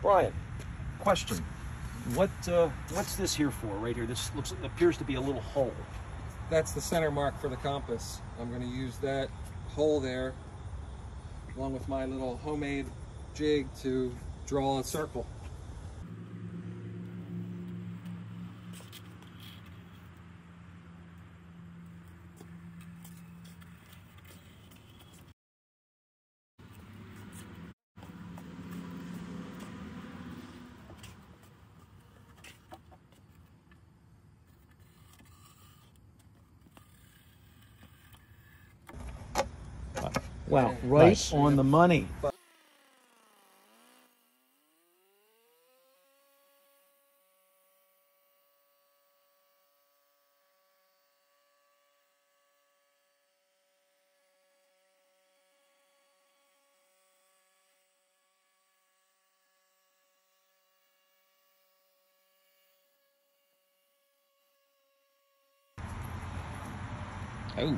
Brian, question. What uh, what's this here for right here? This looks appears to be a little hole. That's the center mark for the compass. I'm going to use that hole there along with my little homemade jig to draw a circle. Wow, right Nice. on the money. Oh.